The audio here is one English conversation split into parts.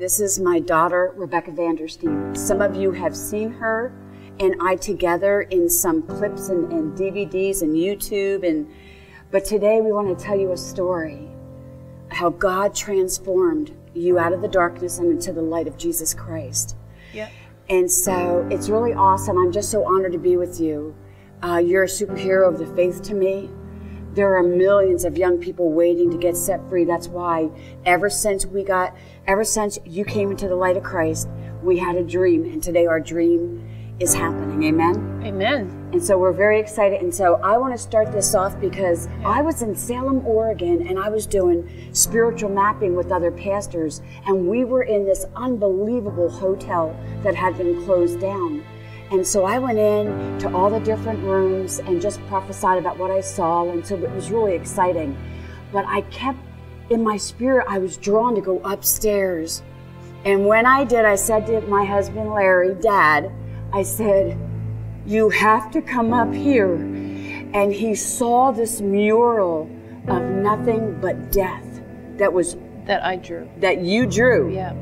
This is my daughter, Rebekah Vandersteen. Some of you have seen her and I together in some clips and, and DVDs and YouTube. And but today we want to tell you a story how God transformed you out of the darkness and into the light of Jesus Christ. Yeah. And so it's really awesome. I'm just so honored to be with you. Uh, you're a superhero of the faith to me. There are millions of young people waiting to get set free. That's why ever since we got, ever since you came into the light of Christ, we had a dream. And today our dream is happening. Amen. Amen. And so we're very excited. And so I want to start this off because I was in Salem, Oregon, and I was doing spiritual mapping with other pastors. And we were in this unbelievable hotel that had been closed down. And so I went in to all the different rooms and just prophesied about what I saw. And so it was really exciting. But I kept, in my spirit, I was drawn to go upstairs. And when I did, I said to my husband, Larry, Dad, I said, You have to come up here. And he saw this mural of nothing but death that was That I drew. that you drew. Yeah.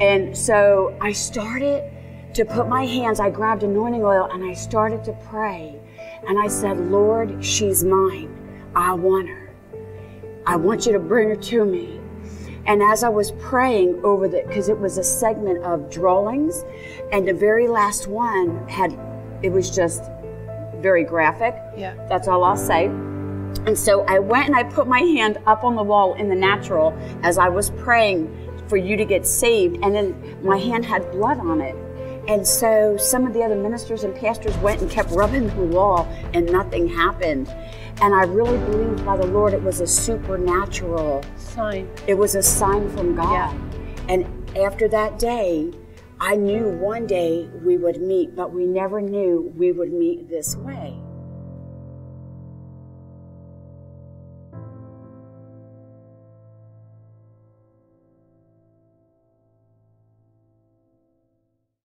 And so I started to put my hands, I grabbed anointing oil and I started to pray. And I said, Lord, she's mine. I want her. I want you to bring her to me. And as I was praying over the, because it was a segment of drawings, and the very last one had, it was just very graphic. Yeah. That's all I'll say. And so I went and I put my hand up on the wall in the natural as I was praying for you to get saved. And then my hand had blood on it. And so some of the other ministers and pastors went and kept rubbing the wall and nothing happened. And I really believe by the Lord it was a supernatural, Sign. it was a sign from God. Yeah. And after that day, I knew one day we would meet, but we never knew we would meet this way.